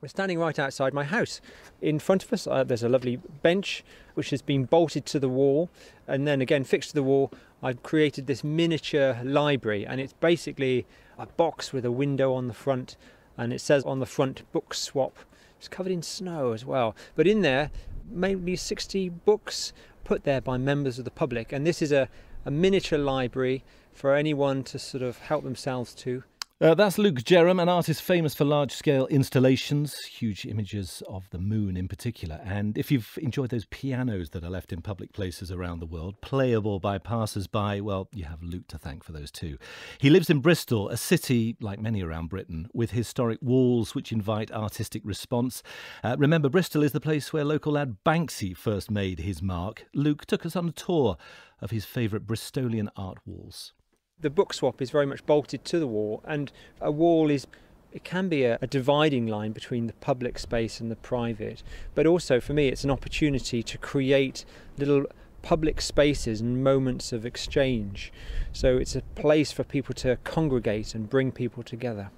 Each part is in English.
We're standing right outside my house. In front of us, uh, there's a lovely bench which has been bolted to the wall and then again fixed to the wall. I've created this miniature library, and it's basically a box with a window on the front, and it says on the front book swap. It's covered in snow as well, but in there, maybe 60 books put there by members of the public, and this is a, a miniature library for anyone to sort of help themselves to. Uh, that's Luke Jerram, an artist famous for large scale installations, huge images of the moon in particular. And if you've enjoyed those pianos that are left in public places around the world, playable by passers by, well, you have Luke to thank for those too. He lives in Bristol, a city, like many around Britain, with historic walls which invite artistic response. Uh, remember, Bristol is the place where local lad Banksy first made his mark. Luke took us on a tour of his favourite Bristolian art walls the book swap is very much bolted to the wall, and a wall is it can be a, a, dividing line between the public space and the private, but also for me, it's an opportunity to create little public spaces and moments of exchange. So it's a place for people to congregate and bring people together.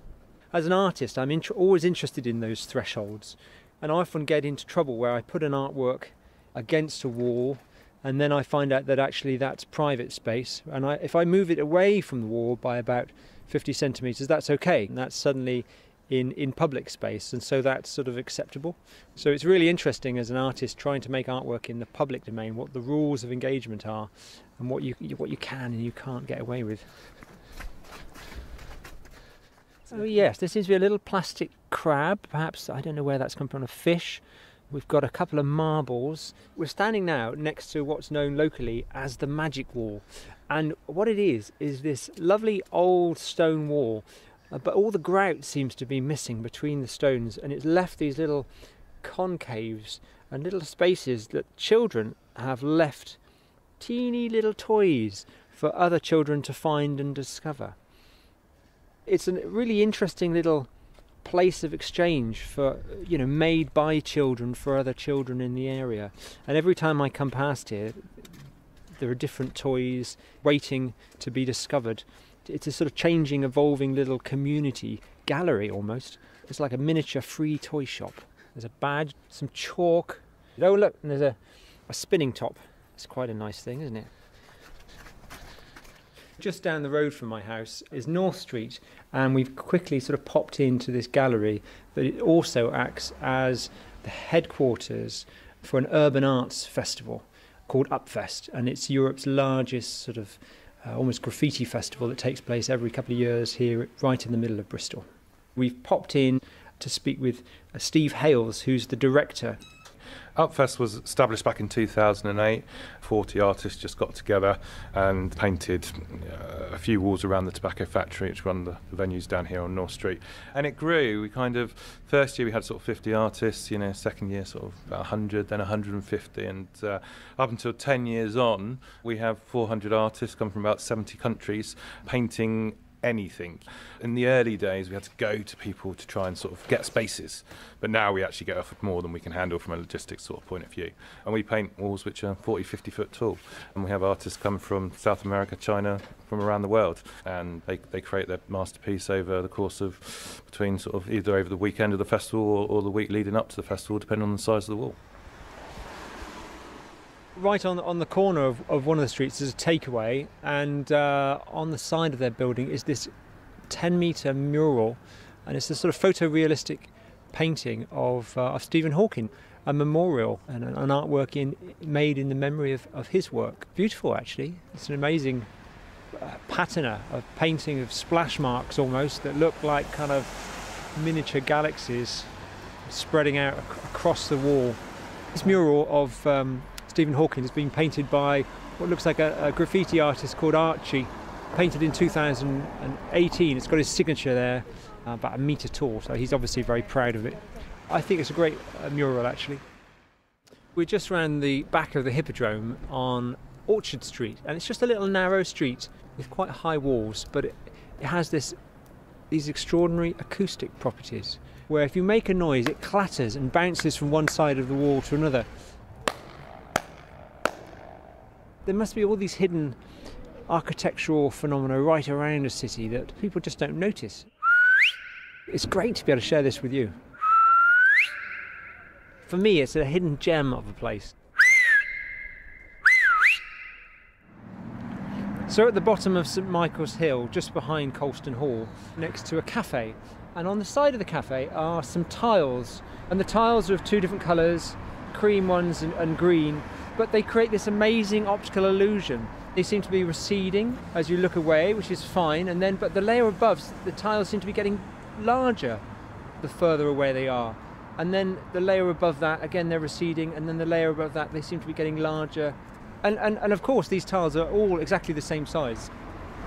As an artist, I'm int- always interested in those thresholds, and I often get into trouble where I put an artwork against a wall and then I find out that actually that's private space. And I, if I move it away from the wall by about 50 centimetres, that's okay. And that's suddenly in, in public space, and so that's sort of acceptable. So it's really interesting as an artist trying to make artwork in the public domain, what the rules of engagement are, and what you what you can and you can't get away with. Oh yes, there seems to be a little plastic crab. Perhaps I don't know where that's come from. A fish. We've got a couple of marbles. We're standing now next to what's known locally as the Magic Wall. And what it is, is this lovely old stone wall, uh, but all the grout seems to be missing between the stones, and it's left these little concaves and little spaces that children have left teeny little toys for other children to find and discover. It's a really interesting little place of exchange for you know made by children for other children in the area. And every time i come past here there are different toys waiting to be discovered. It's a sort of changing evolving little community gallery almost. It's like a miniature free toy shop. There's a badge some chalk. Oh look there's a, a spinning top. It's quite a nice thing isn't it just down the road from my house is North Street, and we've quickly sort of popped into this gallery, but it also acts as the headquarters for an urban arts festival called Upfest, and it's Europe's largest sort of uh, almost graffiti festival that takes place every couple of years here, right in the middle of Bristol. We've popped in to speak with uh, Steve Hayles, who's the director Upfest was established back in 2008. 40 artists just got together and painted uh, a few walls around the tobacco factory, which run the, the, venues down here on North Street. And it grew. We kind of, first year we had sort of 50 artists, you know, second year sort of about 100, then 150. And uh, up until 10 years on, we have 400 artists come from about 70 countries painting anything. In the early days, we had to go to people to try and sort of get spaces, but now we actually get offered more than we can handle from a logistics sort of point of view. And we paint walls which are 40, 50 foot tall. And we have artists come from South America, China, from around the world, and they, they create their masterpiece over the course of between sort of either over the weekend of the festival or, or the week leading up to the festival, depending on the size of the wall right on on the corner of, of one of the streets is a takeaway, and uh, on the side of their building is this 10 meter mural, and it's a sort of photorealistic painting of, uh, of Stephen Hawking, a memorial and an, artwork in, made in the memory of, of his work. Beautiful, actually. It's an amazing uh, patina of painting of splash marks almost that look like kind of miniature galaxies spreading out ac- across the wall. This mural of um, Stephen Hawking has been painted by what looks like a, a graffiti artist called Archie, painted in 2018. It's got his signature there, uh, about a metre tall, so he's obviously very proud of it. I think it's a great uh, mural actually. We're just around the back of the Hippodrome on Orchard Street, and it's just a little narrow street with quite high walls, but it, it has this these extraordinary acoustic properties where if you make a noise, it clatters and bounces from one side of the wall to another there must be all these hidden architectural phenomena right around a city that people just don't notice. It's great to be able to share this with you. for me, it's a hidden gem of a place. So, at the bottom of St Michael's Hill, just behind Colston Hall, next to a cafe, and on the side of the cafe are some tiles, and the tiles are of two different colours cream ones and, and green, but they create this amazing optical illusion. They seem to be receding as you look away, which is fine, and then but the layer above, the tiles seem to be getting larger the further away they are. And then the layer above that, again, they're receding, and then the layer above that, they seem to be getting larger and, and, and of course, these tiles are all exactly the same size.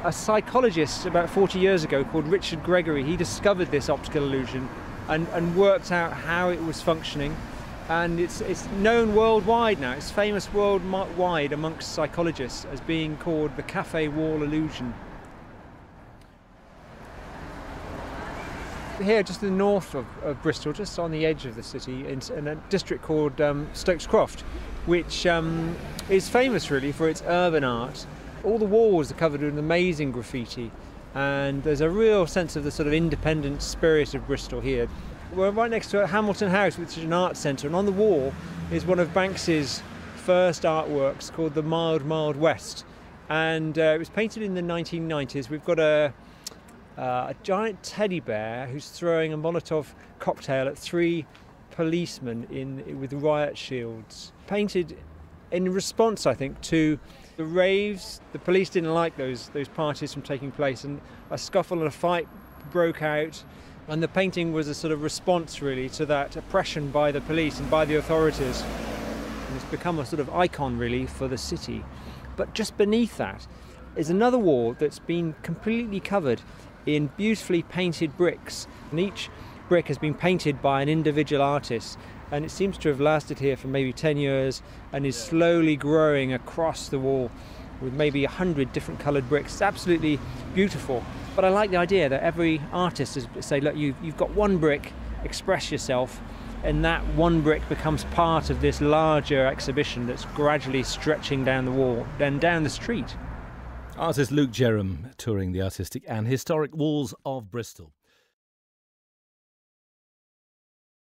A psychologist about 40 years ago called Richard Gregory, he discovered this optical illusion and, and worked out how it was functioning. And it's, it's known worldwide now, it's famous worldwide amongst psychologists as being called the cafe wall illusion. Here, just in the north of, of Bristol, just on the edge of the city, in, in a district called um, Stokes Croft, which um, is famous really for its urban art. All the walls are covered with amazing graffiti, and there's a real sense of the sort of independent spirit of Bristol here. We're right next to Hamilton House, which is an art centre, and on the wall is one of Banksy's first artworks called The Mild, Mild West. And uh, it was painted in the 1990s. We've got a, uh, a giant teddy bear who's throwing a Molotov cocktail at three policemen in with riot shields, painted in response, I think, to the raves. The police didn't like those those parties from taking place, and a scuffle and a fight broke out. And the painting was a sort of response, really, to that oppression by the police and by the authorities. And it's become a sort of icon, really, for the city. But just beneath that is another wall that's been completely covered in beautifully painted bricks, and each brick has been painted by an individual artist and it seems to have lasted here for maybe 10 years and is slowly growing across the wall with maybe a 100 different coloured bricks. It's absolutely beautiful. But I like the idea that every artist is say, look, you, you've got one brick, express yourself, and that one brick becomes part of this larger exhibition that's gradually stretching down the wall, then down the street. Artist Luke Jerram touring the artistic and historic walls of Bristol.